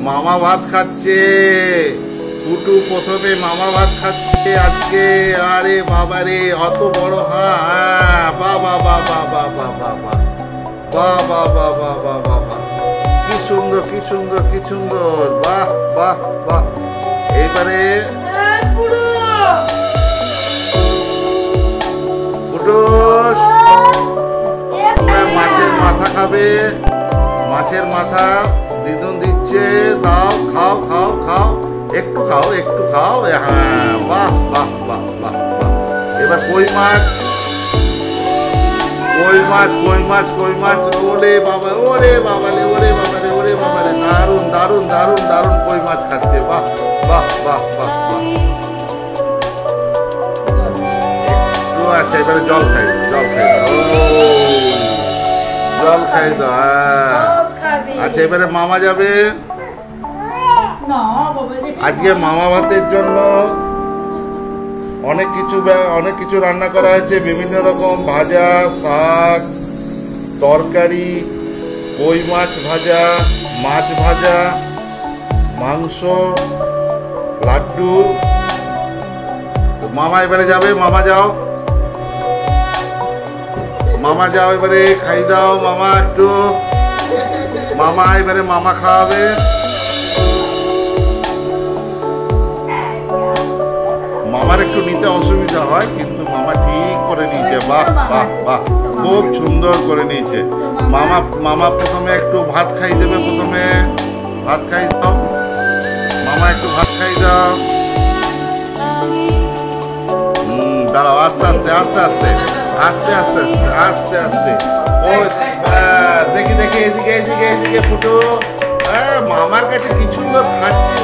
মামা ভাত খাচ্ছে পুটু প্রথমে মামা ভাত খাচ্ছে আজকে আরে বাবা রে অত বড় হ্যাঁ বা বা বা বা বা বা বা বা বাহ বাহ বাহ বাহ বাহ বাহ বাহ কি সুন্দর কি সুন্দর কি সুন্দর বাহ বাহ বাহ পুটুস মাছের মাথা খাবে মাছের মাথা দিদুন দিচ্ছে, দাও, খাও খাও খাও, একটু খাও একটু খাও হ্যাঁ বাহ বাহ বাহ বাহ বাহ। এবার কই মাছ? কই মাছ কই মাছ কই মাছ? ওরে বাবা ওরে বাবা রে, ওরে বাবালে ওরে বাবালে দারুণ দারুণ দারুণ দারুণ কই মাছ খাচ্ছে, বাহ বাহ বাহ বাহ বাহ। একটু আচ্ছা এবারে জল খাই জল খাই জল খাই দাও হ্যাঁ। আচ্ছা এবারে মামা যাবে। আজকে মামা ভাতের জন্য অনেক কিছু অনেক কিছু রান্না করা হয়েছে। বিভিন্ন রকম ভাজা শাক তরকারি কই মাছ ভাজা মাছ ভাজা মাংস লাড্ডু। মামা এবারে যাবে মামা যাও। মামা যাও এবারে খাই দাও। মামা একটু মামা, এবারে মামা খাওয়াবে। মামার একটু নিতে অসুবিধা হয়, কিন্তু মামা ঠিক করে নিয়েছে। বাহ বাহ বাহ, খুব সুন্দর করে নিয়েছে। মামা মামা প্রথমে একটু ভাত খাই দেবে, প্রথমে ভাত খাই দাও। মামা একটু ভাত খাই দাও। দাঁড়াও, আস্তে আস্তে আস্তে আস্তে। আস্তে আস্তে আস্তে আস্তে ও দেখি দেখি, এদিকে এদিকে এদিকে ফুটো। হ্যাঁ মামার কাছে কিছু লোক খাচ্ছে।